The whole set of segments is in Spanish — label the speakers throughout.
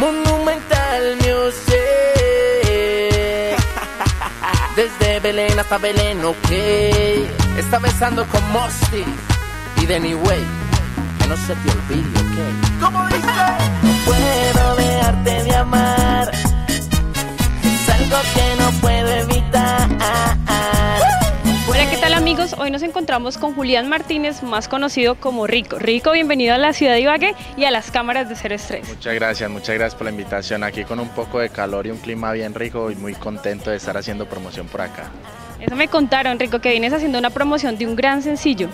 Speaker 1: Monumental Music. Desde Belén hasta Belén, ok. Está besando con Mosty y Denny Way. Que no se te olvide, ok. ¿Cómo dice? No puedo dejarte de amar. Es algo que no puedo evitar.
Speaker 2: Amigos? Hoy nos encontramos con Julián Martínez, más conocido como Rico. Rico, bienvenido a la ciudad de Ibagué y a las cámaras de Cero Estrés.
Speaker 3: Muchas gracias, muchas gracias por la invitación. Aquí con un poco de calor y un clima bien rico y muy contento de estar haciendo promoción por acá.
Speaker 2: Eso me contaron, Rico, que vienes haciendo una promoción de un gran sencillo.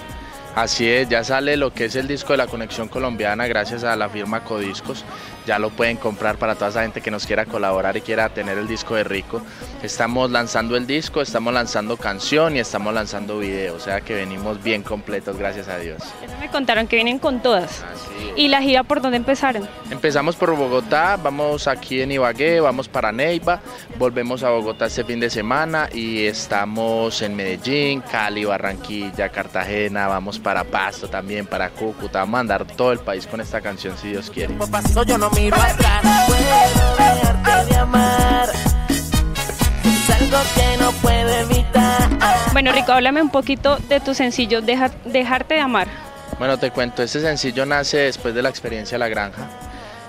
Speaker 3: Así es, ya sale lo que es el disco de la conexión colombiana gracias a la firma Codiscos. Ya lo pueden comprar para toda esa gente que nos quiera colaborar y quiera tener el disco de Rico. Estamos lanzando el disco, estamos lanzando canción y estamos lanzando video, o sea que venimos bien completos, gracias a Dios.
Speaker 2: Eso me contaron que vienen con todas.
Speaker 3: Así.
Speaker 2: ¿Y la gira por dónde empezaron?
Speaker 3: Empezamos por Bogotá, vamos aquí en Ibagué, vamos para Neiva, volvemos a Bogotá este fin de semana y estamos en Medellín, Cali, Barranquilla, Cartagena, vamos para Pasto también, para Cúcuta, vamos a andar todo el país con esta canción si Dios quiere.
Speaker 1: tiempo pasó, yo no miro atrás. No puedo dejarte de amar. Es algo que no puedo evitar.
Speaker 2: Bueno, Rico, háblame un poquito de tu sencillo Deja- Dejarte de Amar.
Speaker 3: Bueno, te cuento, este sencillo nace después de la experiencia de la granja.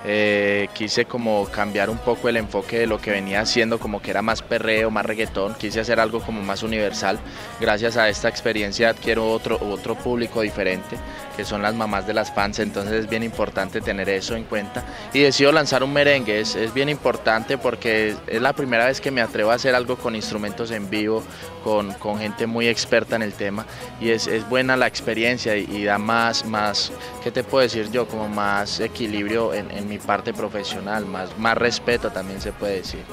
Speaker 3: Eh, quise como cambiar un poco el enfoque de lo que venía haciendo, como que era más perreo, más reggaetón, quise hacer algo como más universal. Gracias a esta experiencia adquiero otro, otro público diferente, que son las mamás de las fans, entonces es bien importante tener eso en cuenta. Y decido lanzar un merengue, es, es bien importante porque es la primera vez que me atrevo a hacer algo con instrumentos en vivo, con, con gente muy experta en el tema y es, es buena la experiencia y, y da más, más, ¿qué te puedo decir yo? Como más equilibrio en, en mi parte profesional, más, más respeto también se puede decir.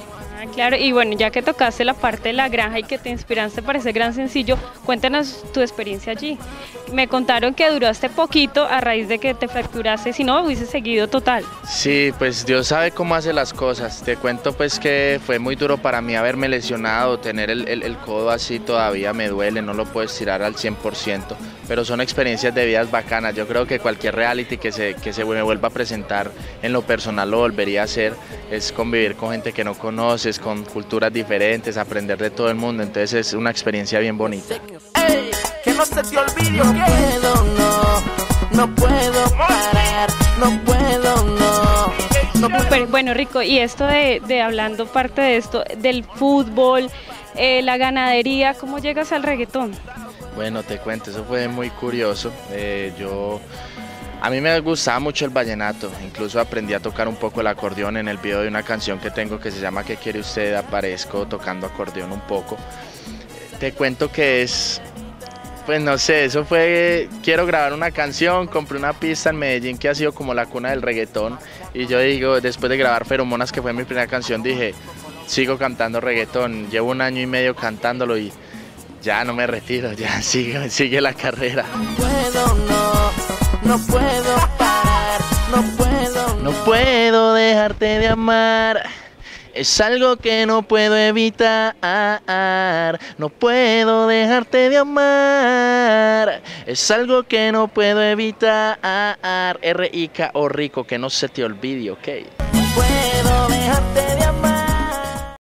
Speaker 2: Claro, y bueno, ya que tocaste la parte de la granja y que te inspiraste para ese gran sencillo, cuéntanos tu experiencia allí. Me contaron que duraste poquito a raíz de que te fracturaste, si no, hubiese seguido total.
Speaker 3: Sí, pues Dios sabe cómo hace las cosas. Te cuento pues que fue muy duro para mí haberme lesionado, tener el, el- el codo así todavía me duele, no lo puedo estirar al 100%, pero son experiencias de vidas bacanas. Yo creo que cualquier reality que se, que se me vuelva a presentar en lo personal lo volvería a hacer, es convivir con gente que no conoces, con culturas diferentes, aprender de todo el mundo, entonces es una experiencia bien bonita.
Speaker 1: Ey, que no se te olvide. No puedo, no. No puedo parar. No puedo, no. No puedo.
Speaker 2: Pero, bueno, Rico, y esto de, de hablando parte de esto, del fútbol, eh, la ganadería, ¿cómo llegas al reggaetón?
Speaker 3: Bueno, te cuento, eso fue muy curioso. Eh, yo, a mí me gustaba mucho el vallenato, incluso aprendí a tocar un poco el acordeón en el video de una canción que tengo que se llama ¿Qué quiere usted? Aparezco tocando acordeón un poco. Te cuento que es, pues no sé, eso fue, quiero grabar una canción, compré una pista en Medellín que ha sido como la cuna del reggaetón y yo digo, después de grabar Feromonas, que fue mi primera canción, dije, sigo cantando reggaetón, llevo un año y medio cantándolo y ya no me retiro, ya sigue, sigue la carrera.
Speaker 1: puedo, no. No puedo parar. No puedo,
Speaker 3: No puedo dejarte de amar. Es algo que no puedo evitar. No puedo dejarte de amar. Es algo que no puedo evitar. R-I-K o rico, que no se te olvide, ok.
Speaker 1: puedo dejarte